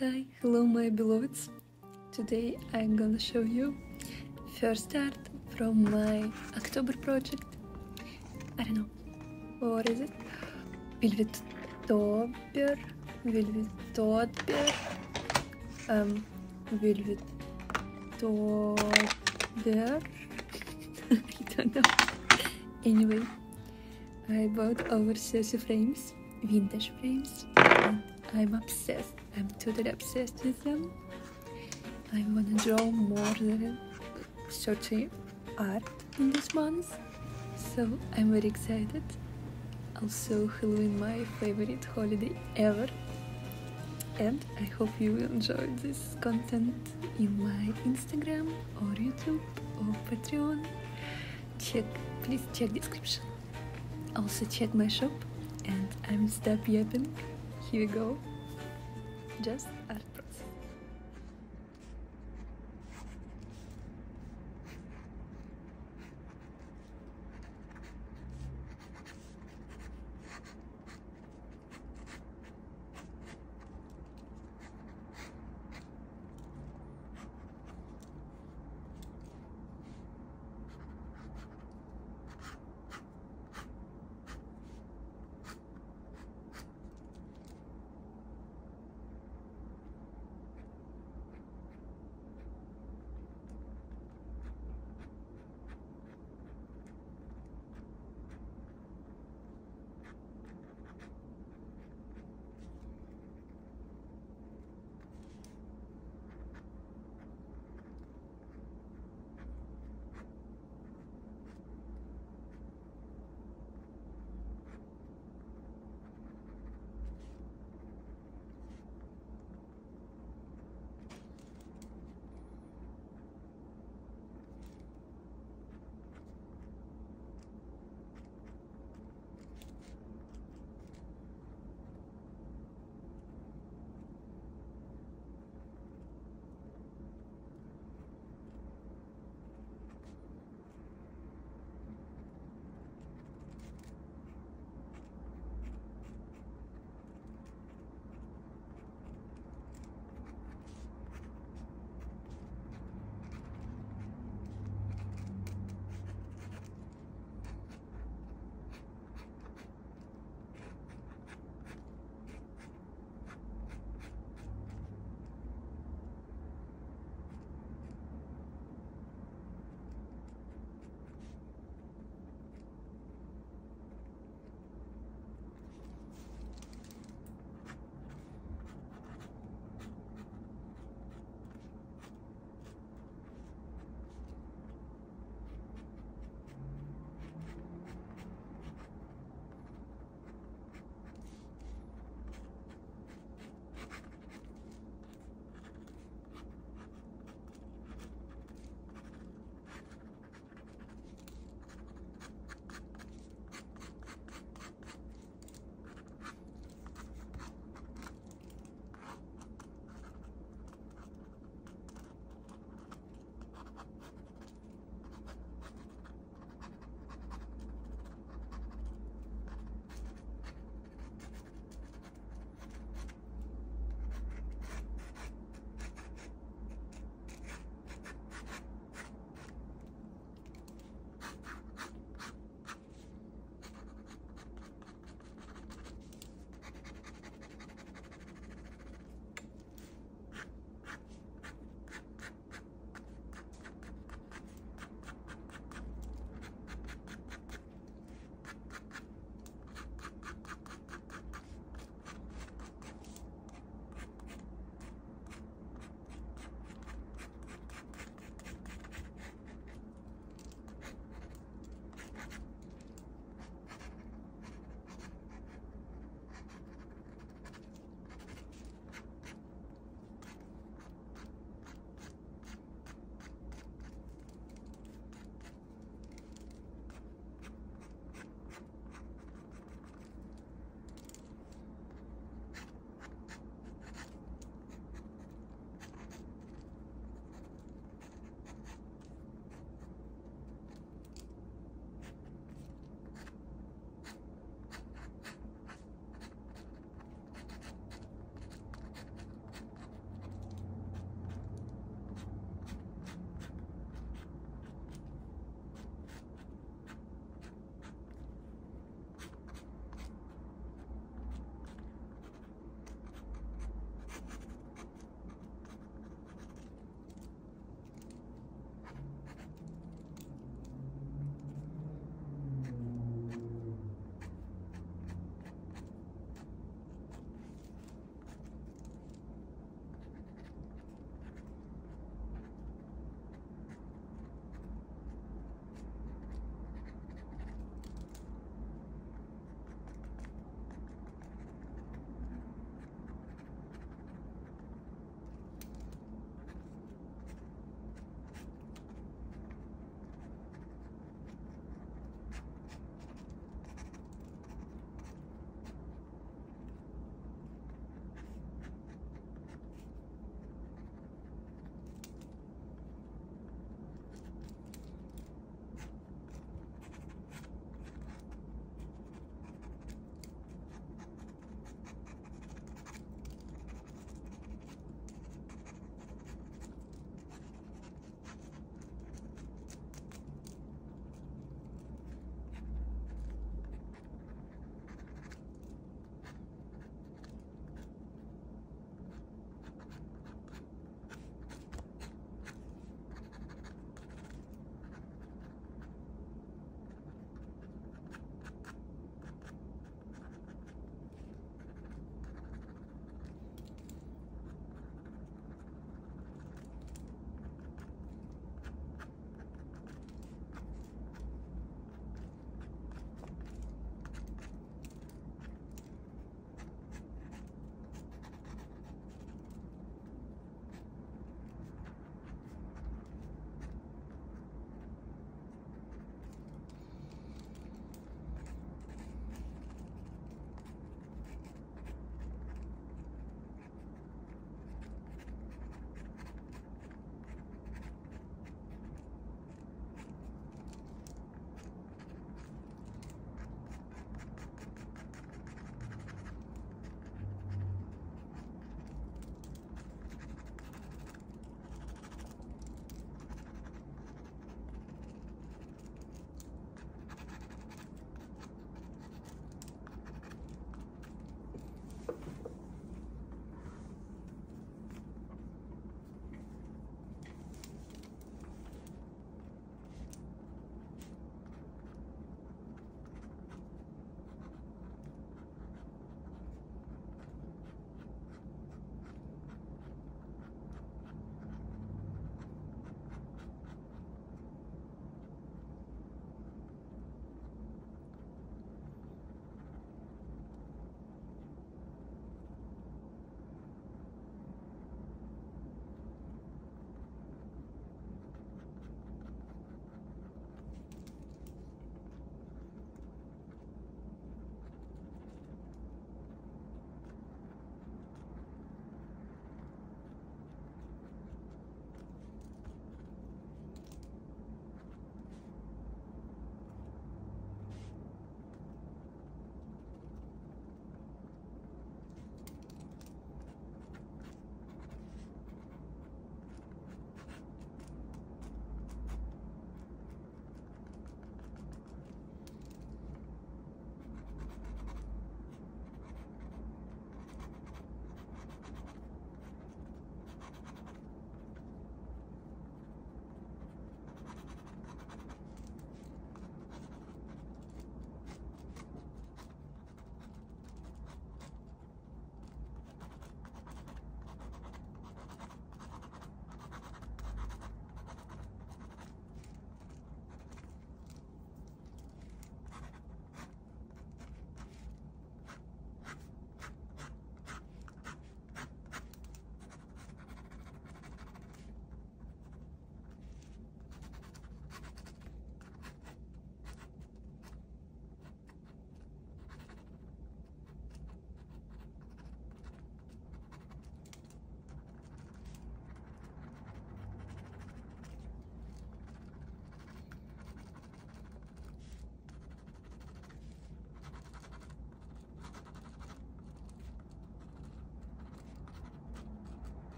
Hi, hello my beloveds. Today I'm gonna show you first art from my October project. I don't know, what is it? Velvet Tober, Velvet Tober, um, Velvet Tober. I don't know. Anyway, I bought over 30 frames, vintage frames, and I'm obsessed. I'm totally obsessed with them. I wanna draw more than 30 art in this month, so I'm very excited. Also, Halloween, my favorite holiday ever. And I hope you will enjoy this content in my Instagram or YouTube or Patreon. Check, please check description. Also check my shop and I'm stop yapping. Here we go. Just